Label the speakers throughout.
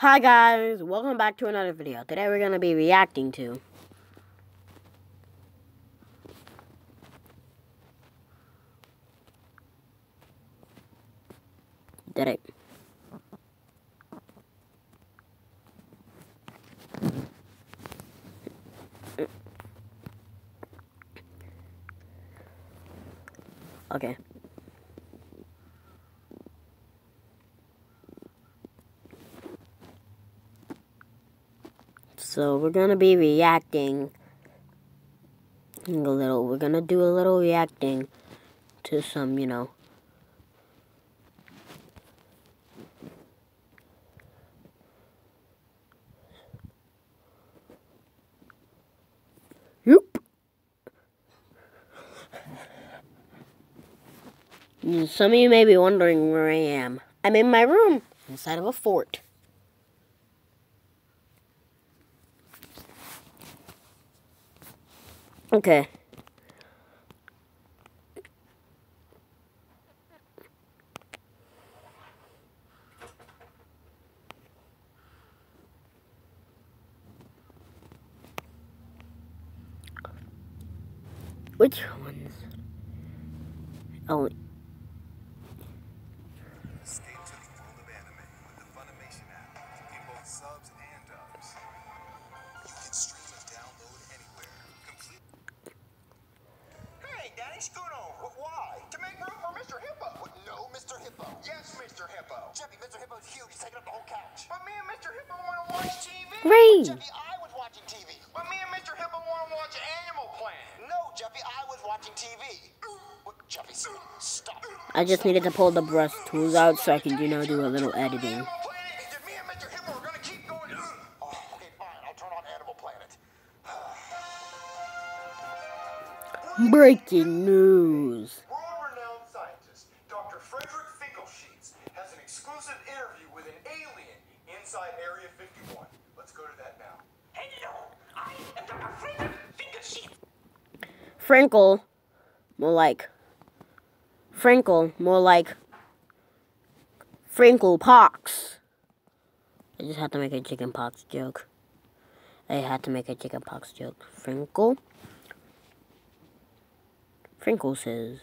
Speaker 1: Hi guys, welcome back to another video. Today we're going to be reacting to Did it. Okay. So we're gonna be reacting a little. We're gonna do a little reacting to some, you know. Some of you may be wondering where I am. I'm in my room inside of a fort. Okay. Rain.
Speaker 2: Jeffy, I was watching TV. But me and Mr. Hippo want to watch Animal Planet. No, Jeffy, I was watching TV. Jeffy, stop.
Speaker 1: I just needed to pull the brush tools out so I can, you know, do a little editing. Oh, Breaking news. Frinkle, more like Frinkle, more like Frinkle Pox. I just had to make a chicken pox joke. I had to make a chicken pox joke. Frinkle. Frinkle says,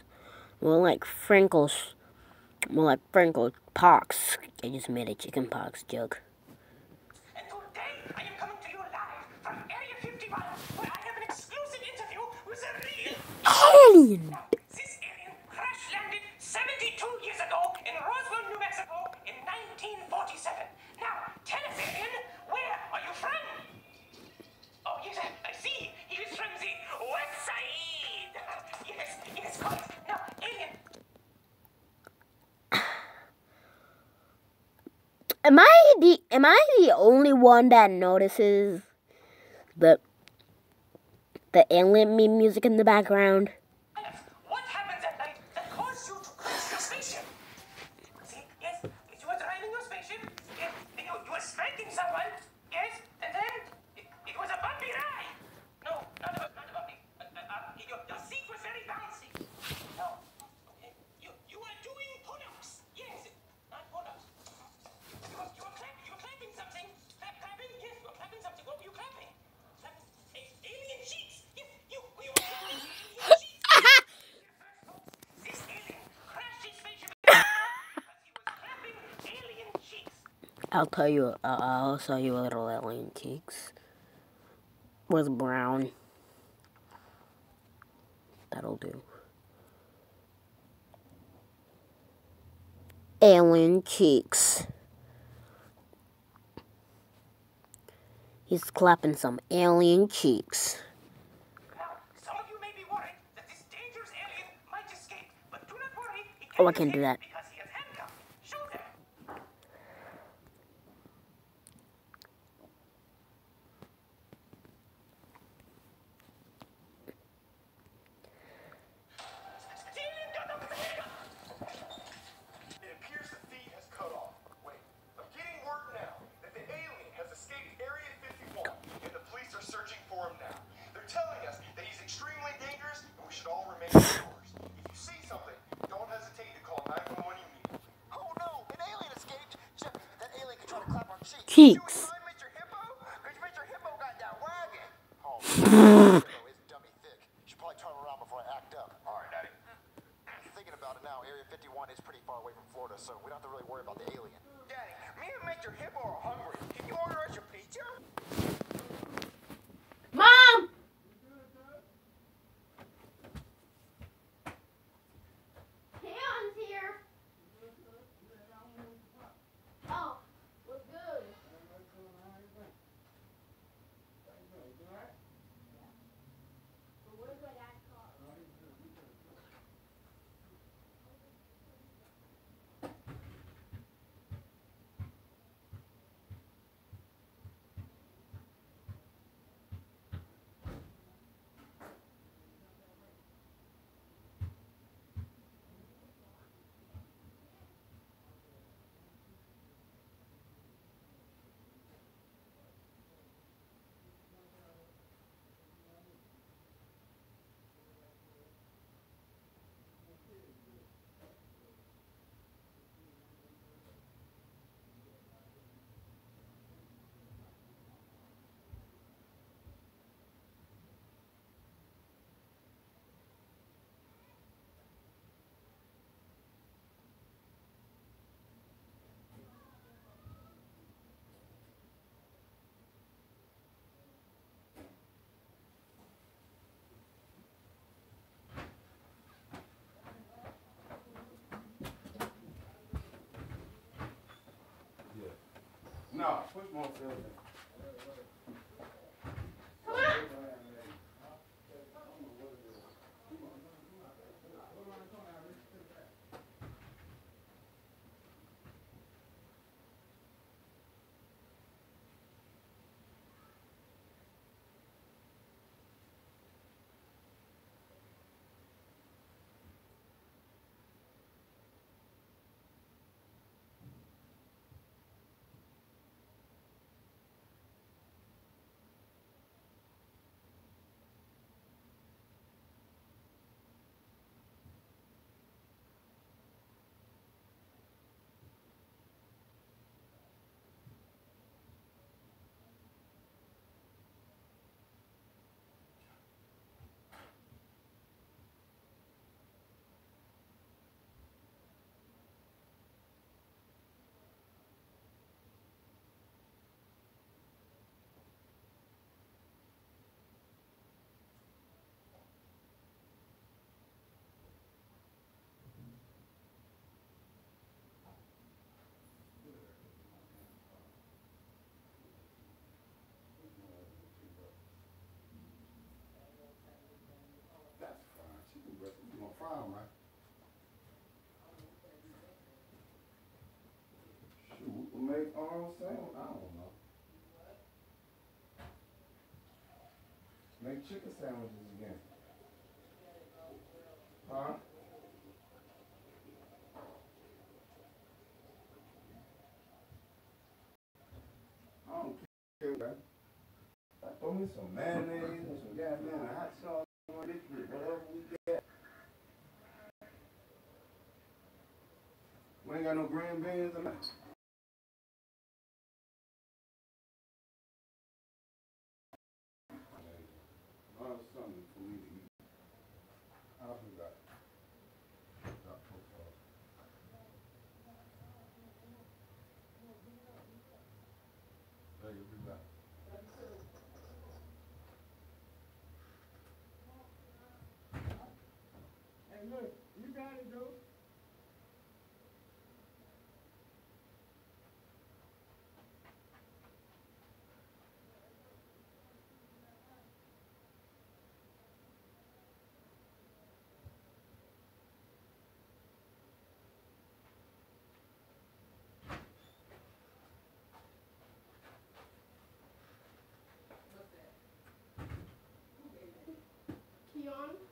Speaker 1: more like Frinkles, more like Frinkle Pox. I just made a chicken pox joke.
Speaker 3: And today I am coming to you live from Area 51, where I have an exclusive interview with a
Speaker 1: Alien!
Speaker 3: This alien crash landed 72 years ago in Roswell, New Mexico in 1947. Now, tell us, alien, where are you from? Oh, yes, I see. He is from the West Side. Yes, yes, good. Now, alien,
Speaker 1: Am I the am I the only one that notices the the alien meme music in the background? I'll tell you. Uh, I'll show you a little alien cheeks. Was brown. That'll do. Alien cheeks. He's clapping some alien cheeks.
Speaker 3: Now, some of you may be worried that this dangerous alien might escape, but do not worry. He
Speaker 1: Oh, I
Speaker 3: can't
Speaker 1: do that.
Speaker 4: No, push more further. Our own sandwich. I don't know. Make chicken sandwiches again. Huh? I don't care. man. Throw me some mayonnaise and some goddamn hot sauce on this whatever we get. We ain't got no green beans or nothing. Find something for me to eat. I'll be back. Got cooked up. Hey, you'll be back.
Speaker 5: Hey, look, you got it, though. Keon?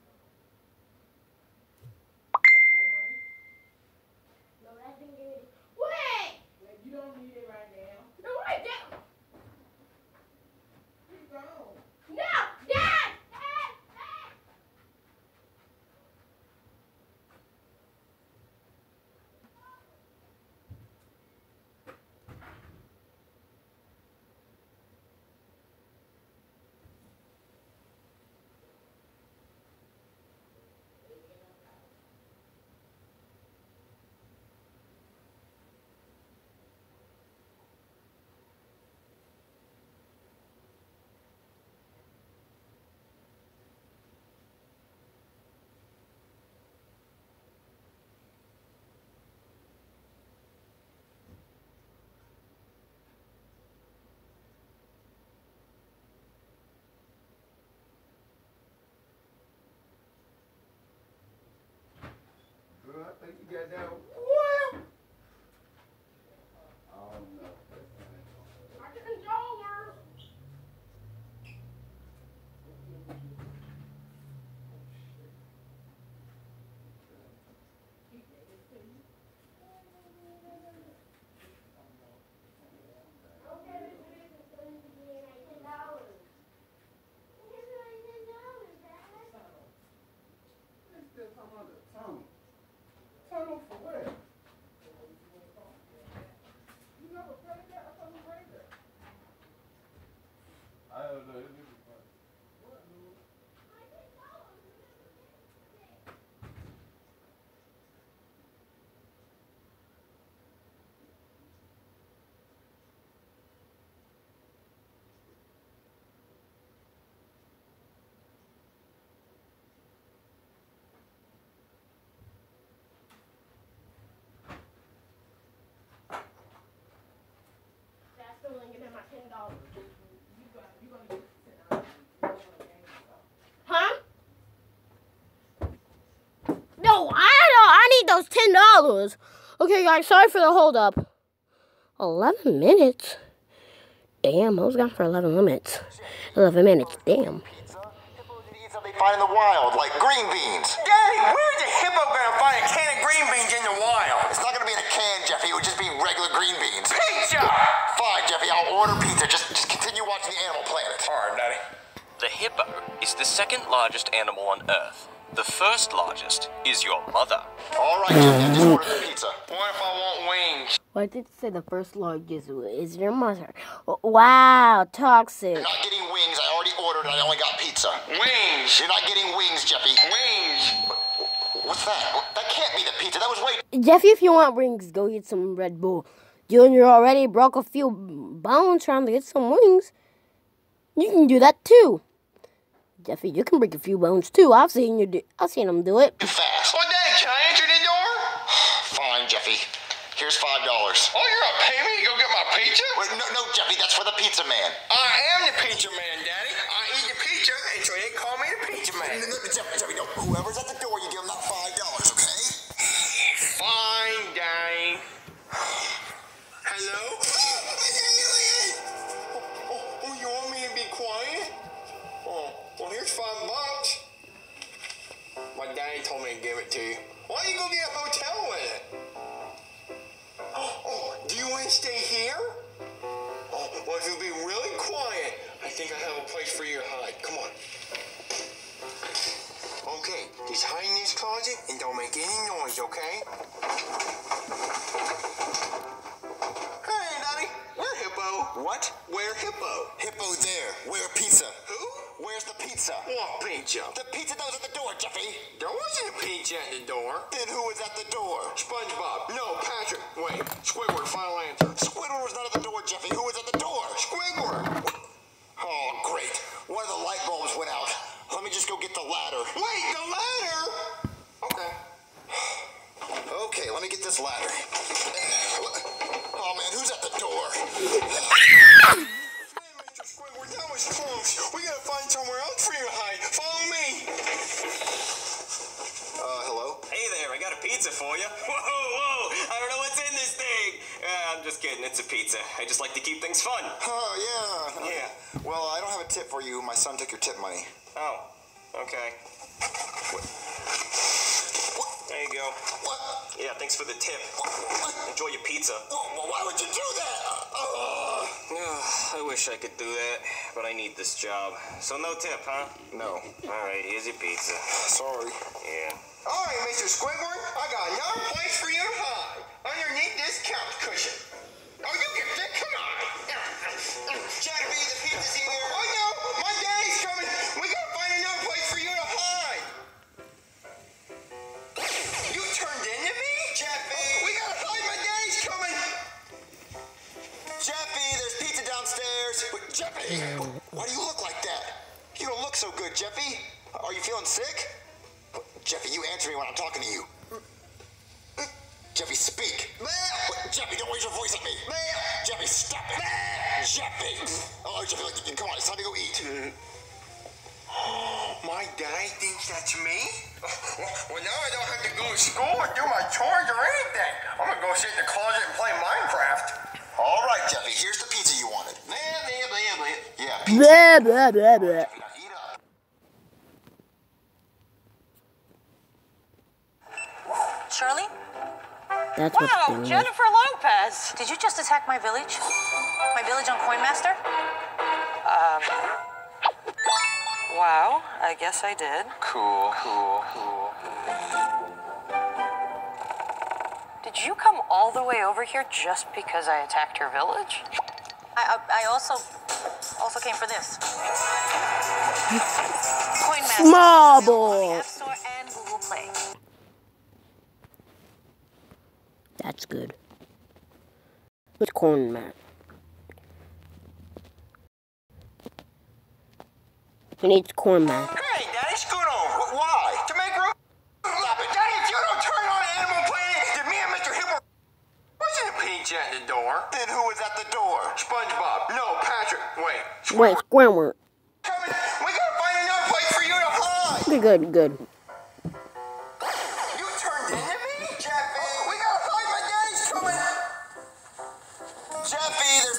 Speaker 4: like you got that. What? I don't know. They still talking about the tunnel. Tunnel for where? You never paid that? I thought you paid that. I don't know. This is funny. What, Lou?
Speaker 6: That's the link in my ten dollars. You got you gonna get ten dollars. Huh?
Speaker 1: No, I don't. I need those ten dollars. Okay, guys. Sorry for the hold up. Eleven minutes. Damn, I was gone for eleven minutes. Eleven minutes. Damn.
Speaker 2: Pizza? Hippos eat something they find in the wild, like green beans.
Speaker 7: Daddy, where's the hippo gonna find a can of green beans in the wild?
Speaker 2: It's not gonna be in a can, Jeffy. It would just be regular green beans.
Speaker 7: Pizza!
Speaker 2: Fine, Jeffy. I'll order pizza. Just, just continue watching the Animal Planet.
Speaker 7: Alright, Daddy.
Speaker 8: The hippo is the second largest animal on Earth. The first largest is your mother.
Speaker 2: All right, Jeffy. I just ordered the pizza.
Speaker 7: What if I want wings?
Speaker 1: Why did you say the first largest is your mother? Wow, toxic.
Speaker 2: You're not getting wings. I already ordered and I only got pizza.
Speaker 7: Wings!
Speaker 2: You're not getting wings, Jeffy.
Speaker 7: Wings!
Speaker 2: What's that? That can't be the pizza. That was way.
Speaker 1: Jeffy, if you want wings, go get some Red Bull. Junior already broke a few bones trying to get some wings. You can do that too. Jeffy, you can break a few bones too. I've seen you do. I've seen him do it.
Speaker 2: Too Fast.
Speaker 7: Well, Daddy, can I enter the door?
Speaker 2: Fine, Jeffy. Here's five dollars.
Speaker 7: Oh, you're gonna pay me to go get my pizza?
Speaker 2: Wait, no, no, Jeffy. That's for the pizza man.
Speaker 7: I am the pizza man, Daddy. Hide in this closet and don't make any noise, okay? Hey, Daddy, where Hippo?
Speaker 2: What?
Speaker 7: Where Hippo?
Speaker 2: Hippo there. Where pizza?
Speaker 7: Who?
Speaker 2: Where's the pizza?
Speaker 7: What pizza?
Speaker 2: The pizza that was at the door, Jeffy.
Speaker 7: There wasn't a pizza at the door.
Speaker 2: Then who was at the door?
Speaker 7: SpongeBob. No, Patrick. Wait, Squidward, final answer.
Speaker 2: Squidward was not at the door, Jeffy. Who was at the door?
Speaker 7: Squidward.
Speaker 2: Oh, great. One of the light bulbs went out. Let me just go get the ladder.
Speaker 7: Wait, the ladder? Okay.
Speaker 2: Okay, let me get this ladder. Oh man, who's at the door?
Speaker 7: Hey, Mr. Squidward, that was close. We gotta find somewhere else for you to hide. Follow me.
Speaker 2: Uh, hello?
Speaker 8: Hey there, I got a pizza for you. Whoa, whoa, I don't know what's in this thing. Uh, I'm just kidding, it's a pizza. I just like to keep things fun.
Speaker 2: Oh, yeah.
Speaker 8: Yeah.
Speaker 2: Well, I don't have a tip for you. My son took your tip money.
Speaker 8: Oh, okay. There you go.
Speaker 2: What?
Speaker 8: Yeah, thanks for the tip.
Speaker 2: What?
Speaker 8: Enjoy your pizza.
Speaker 2: Well, why would you do that? Uh,
Speaker 8: I wish I could do that, but I need this job. So no tip, huh?
Speaker 2: no.
Speaker 8: All right, here's your pizza.
Speaker 2: Sorry.
Speaker 8: Yeah.
Speaker 7: All right, Mr. Squidward, I got another place for you to hide. Underneath this couch cushion. Oh, you can fit. Come on. Jackie, the pizza's here. Oh, no. My daddy's coming. We gotta find another place for you to hide. You turned into me? Jeffy. We gotta hide. My daddy's coming.
Speaker 2: Jeffy, there's pizza downstairs. Jeffy, why do you look like that? You don't look so good, Jeffy. Are you feeling sick? Jeffy, you answer me when I'm talking to you. Jeffy, speak. Wait, Jeffy, don't raise your voice at me. Jeffy, stop it. Jeffy. Oh, Jeffy, look, come on, it's time to go eat.
Speaker 7: My daddy thinks thinks that's me. Well, now I don't have to go to school or do my chores or anything. I'm gonna go sit in the closet and play Minecraft.
Speaker 2: All right, Jeffy, here's the pizza you wanted. Yeah, pizza.
Speaker 1: Blah, blah, blah, blah.
Speaker 2: Now eat up.
Speaker 9: Shirley?
Speaker 1: That's what's
Speaker 9: Wow,
Speaker 1: going on.
Speaker 9: Jennifer Lopez. Did you just attack my village? My village on Coinmaster? Um. Wow, I guess I did.
Speaker 7: Cool, cool, cool.
Speaker 9: Did you come all the way over here just because I attacked your village? I, I, I also also came for this. Coinmaster.
Speaker 1: Small corn man? He needs corn man.
Speaker 7: Hey, Daddy, scoot over. Why? To make room. Stop it. Daddy, if you don't turn on Animal Planet, then me and Mr. Hippo wasn't a pizza at the door.
Speaker 2: Then who was at the door?
Speaker 7: SpongeBob. No, Patrick. Wait.
Speaker 1: Wait, Squidward.
Speaker 7: Coming. We gotta find another place for you to hide.
Speaker 1: Good, good, good.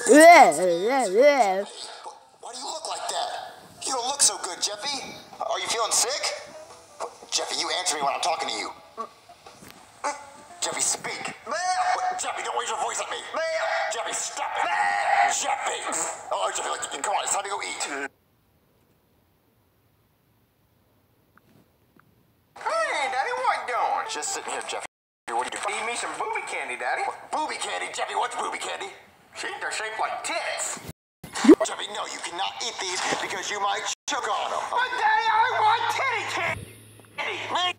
Speaker 2: Why do you look like that? You don't look so good, Jeffy. Are you feeling sick? Jeffy, you answer me when I'm talking to you. Jeffy, speak. Jeffy, don't raise your voice at me. Jeffy, stop it. Jeffy. Oh, Jeffy, like, come on, it's time to go eat.
Speaker 7: Hey, Daddy, what you doing?
Speaker 2: Just sitting here, Jeffy. What are you doing?
Speaker 7: Eat me some booby candy, Daddy.
Speaker 2: Booby candy, Jeffy. What's booby candy?
Speaker 7: See, they're shaped like tits.
Speaker 2: Jeffy, no, you cannot eat these because you might choke on them.
Speaker 7: But Daddy, I want titty candy.
Speaker 1: I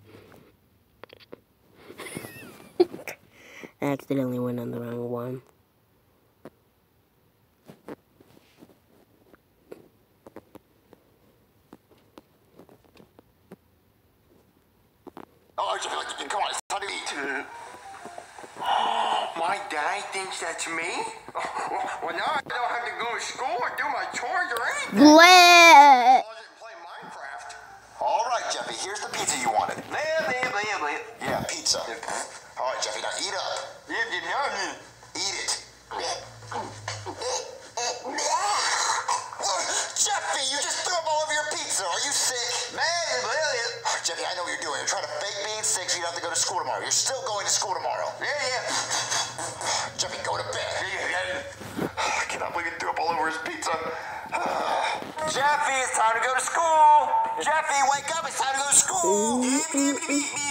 Speaker 1: accidentally went on the wrong one.
Speaker 2: Oh, Jeffy, like, come on, it's time to eat.
Speaker 7: Uh, My dad thinks that's me? Well, now I don't have to go to school or do my chores or anything.
Speaker 1: Blah!
Speaker 7: Closet and play Minecraft.
Speaker 2: All right, Jeffy, here's the pizza you wanted.
Speaker 7: Blah, blah, blah, blah.
Speaker 2: Yeah, pizza. All right, Jeffy, now eat up.
Speaker 7: Yeah, you know me.
Speaker 2: Eat it. Jeffy, you just threw up all over your pizza. Are you sick?
Speaker 7: Man, Blah, blah, blah.
Speaker 2: Jeffy, I know what you're doing. You're trying to fake being sick so you don't have to go to school tomorrow. You're still going to school tomorrow.
Speaker 7: Yeah, yeah.
Speaker 2: Jeffy, go to bed.
Speaker 7: Yeah, yeah.
Speaker 2: I cannot believe he threw up all over his pizza.
Speaker 7: Jeffy, it's time to go to school.
Speaker 2: Jeffy, wake up. It's time to go to school.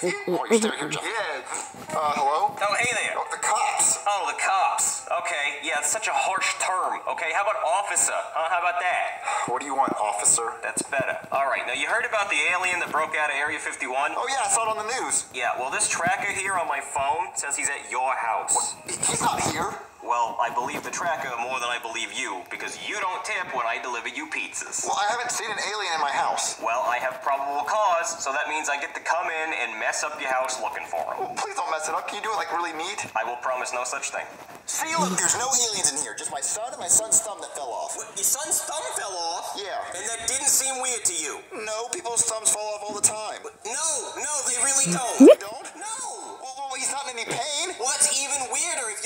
Speaker 2: That? Yip yip? Oh, you're here, Jeff. Yeah. Uh, hello?
Speaker 8: Oh, hey there.
Speaker 2: Oh, the cops.
Speaker 8: Oh, the cops. Okay, yeah, it's such a harsh term. Okay, how about officer? Huh? How about that?
Speaker 2: What do you want, officer?
Speaker 8: That's better. All right, now you heard about the alien that broke out of Area 51?
Speaker 2: Oh, yeah, I saw it on the news.
Speaker 8: Yeah, well, this tracker here on my phone says he's at your house.
Speaker 2: He- He's not here.
Speaker 8: Well, I believe the tracker more than I believe you, because you don't tip when I deliver you pizzas.
Speaker 2: Well, I haven't seen an alien in my house.
Speaker 8: Well, I have probable cause, so that means I get to come in and mess up your house looking for him.
Speaker 2: Well, please don't mess it up. Can you do it, like, really neat?
Speaker 8: I will promise no such thing.
Speaker 2: See, look, there's no aliens in here. Just my son and my son's thumb that fell off.
Speaker 8: Your son's thumb fell off?
Speaker 2: Yeah.
Speaker 8: And that didn't seem weird to you?
Speaker 2: No, people's thumbs fall off all the time.
Speaker 8: No, no, they really don't.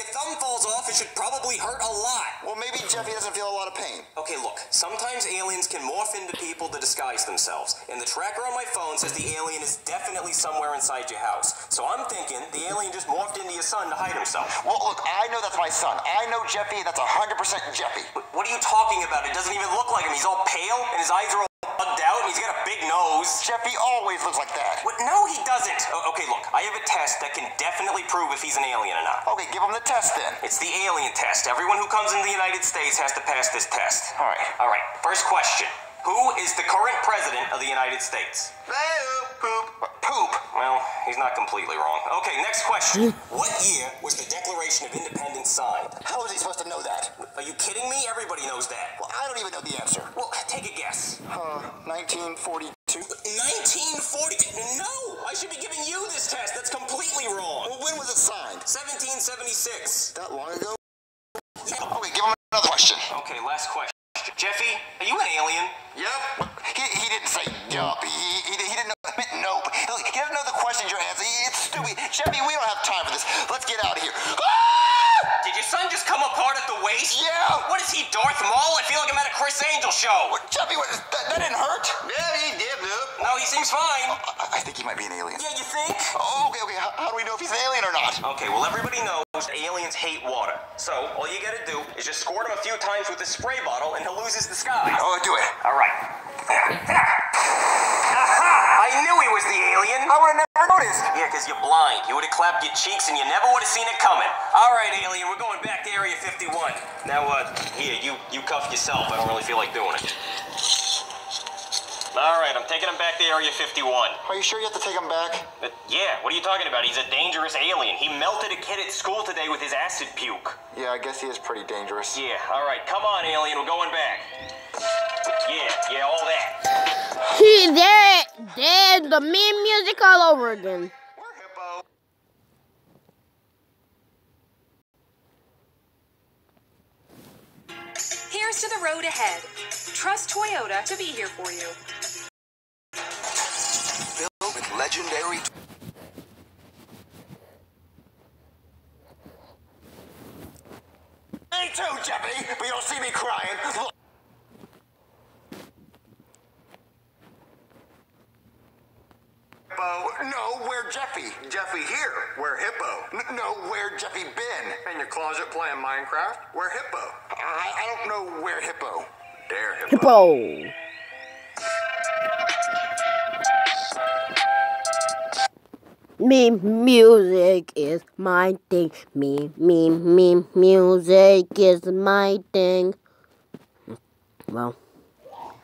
Speaker 8: your thumb falls off, it should probably hurt a lot.
Speaker 2: Well, maybe Jeffy doesn't feel a lot of pain.
Speaker 8: Okay, look, sometimes aliens can morph into people to disguise themselves. And the tracker on my phone says the alien is definitely somewhere inside your house. So I'm thinking the alien just morphed into your son to hide himself.
Speaker 2: Well, look, I know that's my son. I know Jeffy. That's 100% Jeffy.
Speaker 8: What- What are you talking about? It doesn't even look like him. He's all pale, and his eyes are all got a big nose.
Speaker 2: Jeffy always looks like that.
Speaker 8: What? No, he doesn't. O- okay, look, I have a test that can definitely prove if he's an alien or not.
Speaker 2: Okay, give him the test then.
Speaker 8: It's the alien test. Everyone who comes into the United States has to pass this test.
Speaker 2: All right.
Speaker 8: All right, first question. Who is the current president of the United States?
Speaker 2: Poop. Poop.
Speaker 8: Well, he's not completely wrong. Okay, next question. what year was the Declaration of Independence signed?
Speaker 2: How is he supposed to know that?
Speaker 8: Are you kidding me? Everybody knows that.
Speaker 2: Well, I don't even know the answer.
Speaker 8: Well, take a guess.
Speaker 2: Uh, 1942.
Speaker 8: 1940. No! I should be giving you this test. That's completely wrong.
Speaker 2: Well, when was it signed?
Speaker 8: 1776.
Speaker 2: That long ago?
Speaker 8: Yeah.
Speaker 2: Okay, give him another question.
Speaker 8: Okay, last question. Jeffy, are you an alien?
Speaker 2: Yep. He, he didn't say yup. He, he, he didn't know. He meant nope. He doesn't know the questions you're answering. It's stupid. Jeffy, we don't have time for this. Let's get out of here. Ah!
Speaker 8: Son just come apart at the waist?
Speaker 2: Yeah.
Speaker 8: What is he, Darth Maul? I feel like I'm at a Criss Angel show.
Speaker 2: What, Jeffy, what, that, that didn't hurt?
Speaker 8: Yeah, he did, Noop. No, he seems fine.
Speaker 2: I, I think he might be an alien.
Speaker 8: Yeah, you think?
Speaker 2: Oh, okay, okay. How, how do we know if he's an alien or not?
Speaker 8: Okay, well, everybody knows aliens hate water. So, all you gotta do is just squirt him a few times with a spray bottle and he'll lose his disguise.
Speaker 2: Oh, do it.
Speaker 8: All right. Aha! I knew he was the alien.
Speaker 2: I would have never noticed.
Speaker 8: Yeah, because you're blind. You would have clapped your cheeks and you never would have seen it coming. All right, alien, we're going back to Area 51. Now, uh, here, you, you cuff yourself. I don't really feel like doing it. All right, I'm taking him back to Area 51.
Speaker 2: Are you sure you have to take him back?
Speaker 8: Uh, yeah, what are you talking about? He's a dangerous alien. He melted a kid at school today with his acid puke.
Speaker 2: Yeah, I guess he is pretty dangerous.
Speaker 8: Yeah, all right, come on, alien, we're going back. Yeah, yeah, all that.
Speaker 1: He there, there, the meme music all over again.
Speaker 10: Here's to the road ahead. Trust Toyota to be here for you.
Speaker 2: Filled with legendary. Me too, Jeffy, but you don't see me crying. Hippo. No, where Jeffy? Jeffy here. Where Hippo? N- no, where Jeffy been? In your closet playing Minecraft? Where Hippo? I, I don't know where Hippo. There, Hippo.
Speaker 1: Hippo. Me music is my thing. Me, me, me music is my thing. Well,